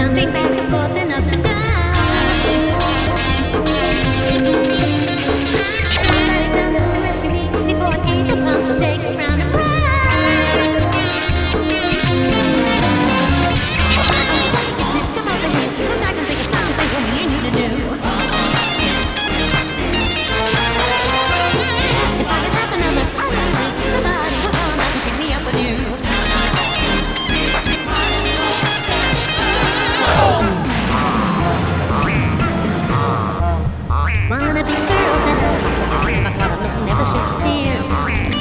jumping back and forth gonna be found. That's why I'm a magnificent tear.